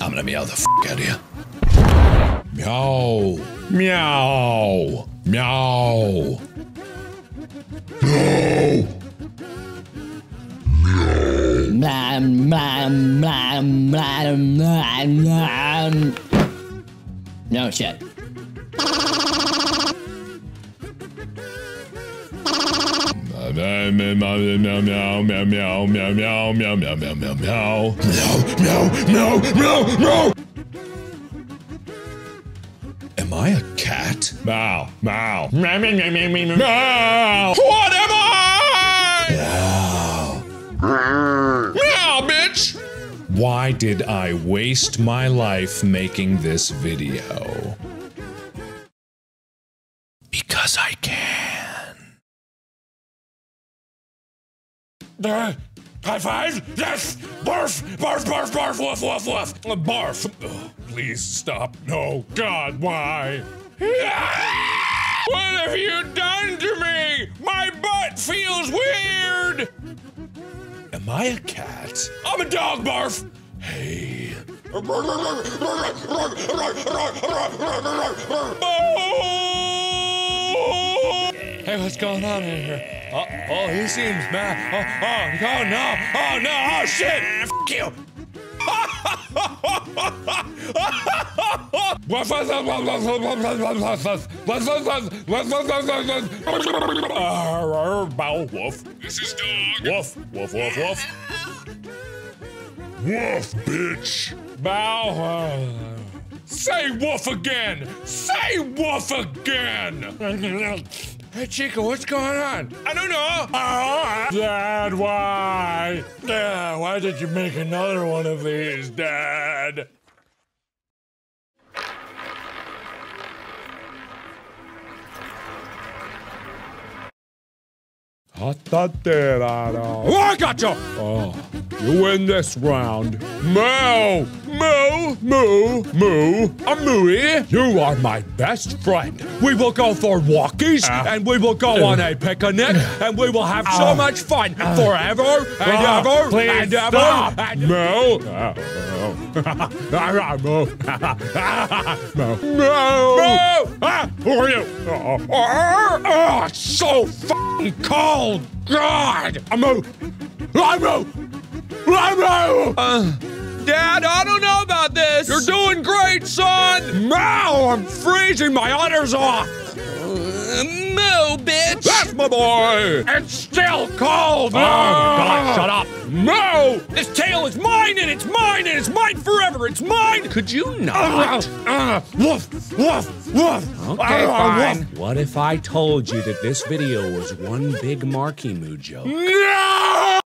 I'm gonna meow the f out of you. Meow. Meow. Meow. No. Blah, blah, blah, blah, blah, blah. No shit. Meow meow meow meow meow meow meow meow meow meow meow meow meow meow meow meow Am I a cat? Meow meow meow meow meow meow meow meow What am I? Meow Meow bitch Why did I waste my life making this video? Uh, high five? Yes! Barf! Barf, barf, barf, woof, woof, woof! Uh, barf! Oh, please stop. No, God, why? What have you done to me? My butt feels weird! Am I a cat? I'm a dog, barf! Hey. Hey, what's going on in here? Oh, oh, he seems mad. Oh, oh, oh, no. Oh, no. Oh, shit. F you. Bow woof. This is dog. Woof, woof, woof, woof. Woof, bitch. Bow. Say woof again! Say woof again! Hey Chico, what's going on? I don't know. Dad, why? Yeah, why did you make another one of these, Dad? Oh, I got you! Oh, you win this round. Moo! Moo! Moo! Moo! A mooey! You are my best friend. We will go for walkies, ah. and we will go on a picnic, and we will have so ah. much fun ah. forever and ever and ever. And Moo! Moo! Moo! Moo! Ah, who are you? Oh, oh, oh, it's so fucking cold! God! I'm a... I'm a... I'm. Uh, Dad, I don't know about this. You're doing great, son! Now I'm freezing my udders off! Uh, moo, bitch! That's my boy! It's still cold! Oh, God, shut up! No! This tail is mine, and it's mine, and it's mine forever! It's mine! Could you not? Uh, uh, woof, woof, woof! Okay, Uh, fine. woof. What if I told you that this video was one big Marky Moo joke? No!